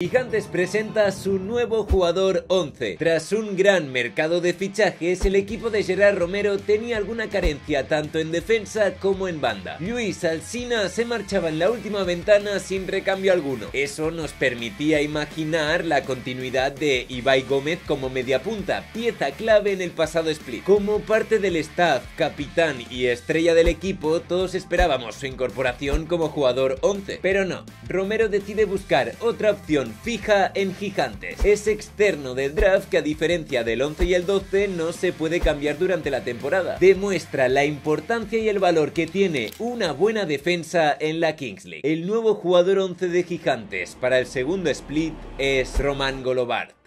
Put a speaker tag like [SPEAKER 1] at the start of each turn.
[SPEAKER 1] Gigantes presenta su nuevo jugador 11. Tras un gran mercado de fichajes, el equipo de Gerard Romero tenía alguna carencia tanto en defensa como en banda. Luis Alsina se marchaba en la última ventana sin recambio alguno. Eso nos permitía imaginar la continuidad de Ibai Gómez como mediapunta, pieza clave en el pasado split. Como parte del staff, capitán y estrella del equipo, todos esperábamos su incorporación como jugador 11. Pero no, Romero decide buscar otra opción fija en Gigantes. Es externo del draft que a diferencia del 11 y el 12 no se puede cambiar durante la temporada. Demuestra la importancia y el valor que tiene una buena defensa en la Kings League. El nuevo jugador 11 de Gigantes para el segundo split es Roman Golovard.